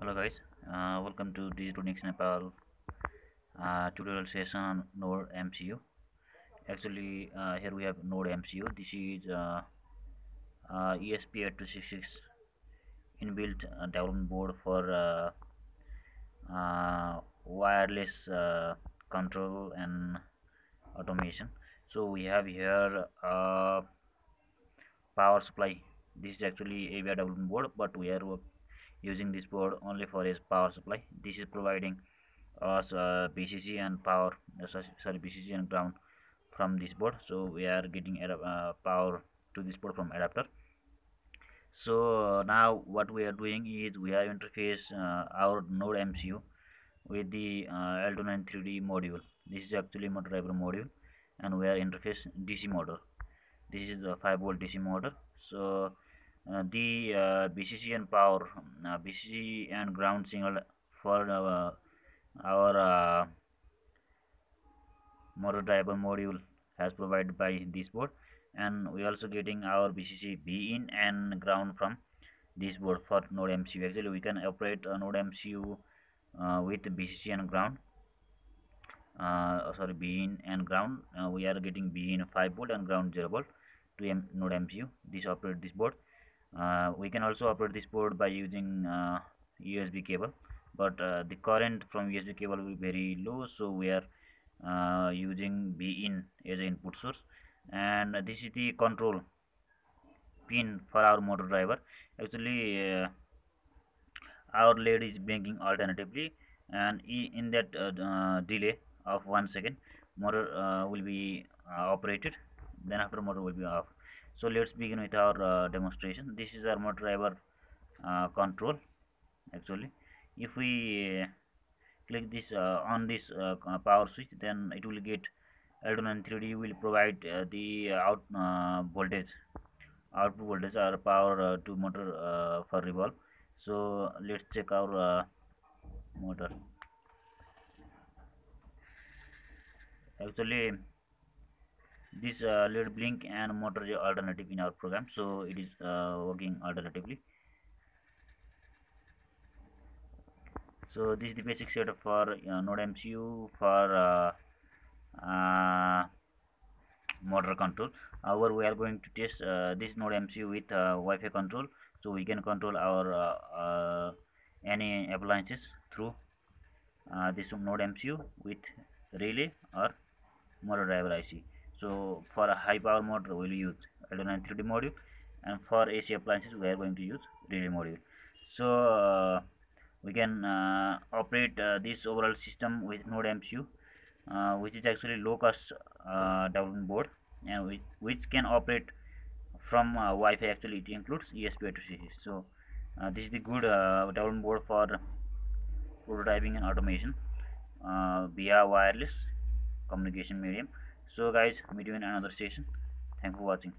hello guys. Uh, welcome to Digitronix Nepal uh, tutorial session on Node MCU actually uh, here we have Node MCU this is uh, uh, ESP8266 inbuilt uh, development board for wireless control and automation. So we have here power supply. This is actually AVR development board but we are using this board only for its power supply. This is providing us uh, VCC and power uh, sorry VCC and ground from this board. So we are getting uh, power to this board from adapter. So now what we are doing is we are interface uh, our node MCU with the uh, L293D module. This is actually motor driver module and we are interface DC motor this is the 5 volt DC motor so the uh, VCC and power uh, VCC and ground signal for our motor driver module has provided by this board. And we also getting our VCC B in and ground from this board for node MCU actually we can operate a node MCU uh, with VCC and ground uh, sorry Vin and ground. Uh, we are getting Vin 5 volt and ground 0 volt to M node MCU this operate this board. uh, we can also operate this board by using USB uh, cable but uh, the current from USB cable will be very low so we are using Vin as an input source. And this is the control pin for our motor driver. Actually uh, our LED is blinking alternatively and in that uh, delay of one second motor uh, will be operated. Then after motor will be off so let's begin with our uh, demonstration. This is our motor driver uh, control actually. If we uh, click this uh, on this uh, power switch then it will get L293D will provide the out voltage. Output voltage or power to motor for revolve. So let's check our motor. Actually this uh, LED blink and motor is alternative in our program. So it is uh, working alternatively. So this is the basic setup for uh, node MCU for uh, uh, motor control. However we are going to test uh, this node MCU with Wi-Fi control. So we can control our any appliances through this node MCU with relay or motor driver IC so for a high power motor we will use L293D module. And for AC appliances we are going to use relay module. So uh, we can uh, operate uh, this overall system with node MCU uh, which is actually low cost uh, development board and which, which can operate from uh, Wi-Fi actually it includes ESP8266 so this is the good development board for prototyping and automation via wireless communication medium so guys meet you in another station. Thank you for watching